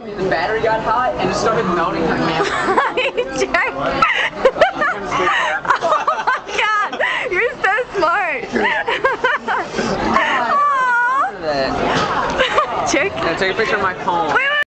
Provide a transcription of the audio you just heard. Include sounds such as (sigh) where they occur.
The battery got hot and it started melting (laughs) my camera. Jack. (laughs) oh my god, you're so smart. (laughs) Aww. That. Now take a picture of my phone.